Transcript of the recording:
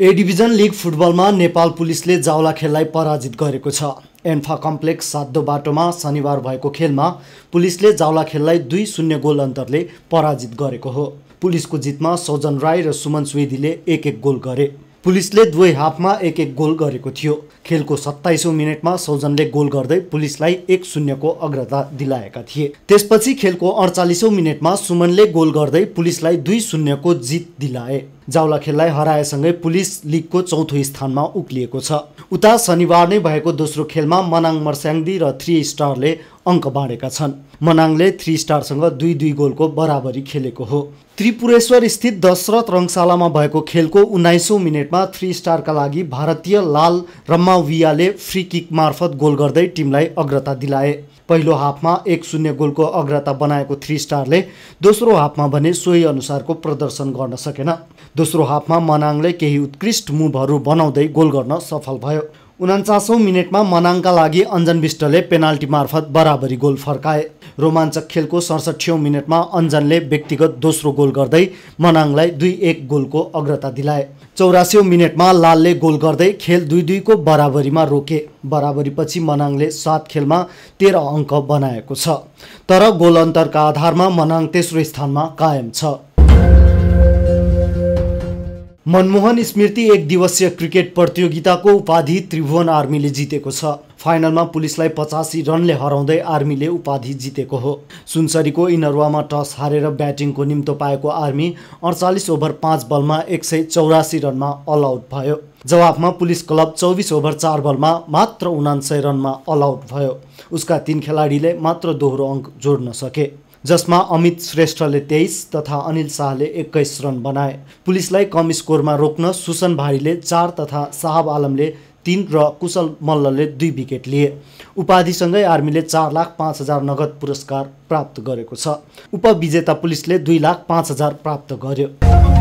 A division league फुटबलमा नेपाल पुलिसले जावलाखेललाई पराजित गरेको छ। एन्फा कम्प्लेक्स सातो बाटोमा शनिबार भएको खेलमा पुलिसले जावलाखेललाई दुई शून्य गोल अन्तरले पराजित गरेको हो। पुलिसको जितमा सौजन राई र सुमन स्वेदीले एक एक गोल गरे। पुलिसले दुवै हाफमा एक एक गोल गरेको थियो। खेलको सत्ताइसौँ मिनटमा सौजनले गोल गर्दै पुलिसलाई एक शून्यको अग्रता दिलाएका थिए। त्यसपछि खेलको अडचालिसौँ मिनटमा सुमनले गोल गर्दै पुलिसलाई दुई शून्यको जित दिलाए। जाउला खेललाई हराएसँगै पुलिस लिगको चौथो स्थानमा उक्लिएको छ। उता शनिबार नै भएको दोस्रो खेलमा मनाङ मर्स्याङ्दी र थ्री स्टारले अङ्क बाँडेका छन्। मनाङले थ्री स्टारसँग दुई दुई गोलको बराबरी खेलेको हो। त्रिपुरेश्वर स्थित दशरथ रङशालामा भएको खेलको उन्नाइसौँ मिनटमा थ्री स्टारका लागि भारतीय लाल रम्मावियाले फ्री किक मार्फत गोल गर्दै टिमलाई अग्रता दिलाए। पहिलो हाफमा एक शून्य गोलको अग्रता बनाएको थ्री स्टारले दोस्रो हाफमा भने सोही अनुसारको प्रदर्शन गर्न सकेन। दोस्रो हाफमा मनाङले केही उत्कृष्ट मुभहरू बनाउँदै गोल गर्न सफल भयो। उन्चासौँ मिनटमा मनाङका लागि अञ्जन विष्टले पेनाल्टी मार्फत बराबरी गोल फर्काए। रोमाञ्चक खेलको सडसठौँ मिनटमा अञ्जनले व्यक्तिगत दोस्रो गोल गर्दै मनाङलाई दुई एक गोलको अग्रता दिलाए। चौरासी मिनटमा लालले गोल गर्दै खेल दुई दुईको बराबरीमा रोके। बराबरीपछि मनाङले सात खेलमा तेह्र अङ्क बनाएको छ। तर गोल अन्तरका आधारमा मनाङ तेस्रो स्थानमा कायम छ। मनमोहन स्मृति एक दिवसीय क्रिकेट प्रतियोगिताको उपाधि त्रिभुवन आर्मीले जितेको छ। फाइनलमा पुलिसलाई पचासी रनले हराउँदै आर्मीले उपाधि जितेको हो। सुनसरीको इनरुवामा टस हारेर ब्याटिङको निम्तो पाएको आर्मी अडचालिस ओभर पाँच बलमा एक सय चौरासी रनमा अल आउट भयो। जवाफमा पुलिस क्लब चौबिस ओभर चार बलमा मात्र उनान्सय रनमा अल आउट भयो। उसका तिन खेलाडीले मात्र दोहोरो अङ्क जोड्न सके। जसमा अमित श्रेष्ठले तेइस तथा अनिल शाहले एक्काइस रन बनाए। पुलिसलाई कम स्कोरमा रोक्न सुसन भारीले चार तथा साहब आलमले तिन र कुशल मल्लले दुई विकेट लिए। उपाधिसँगै आर्मीले चार लाख पाँच हजार नगद पुरस्कार प्राप्त गरेको छ। उपविजेता पुलिसले दुई लाख पाँच हजार प्राप्त गर्यो।